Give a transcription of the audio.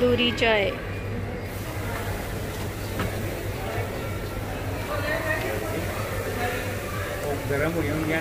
तंदूरी चाय। गरम हुई होंगी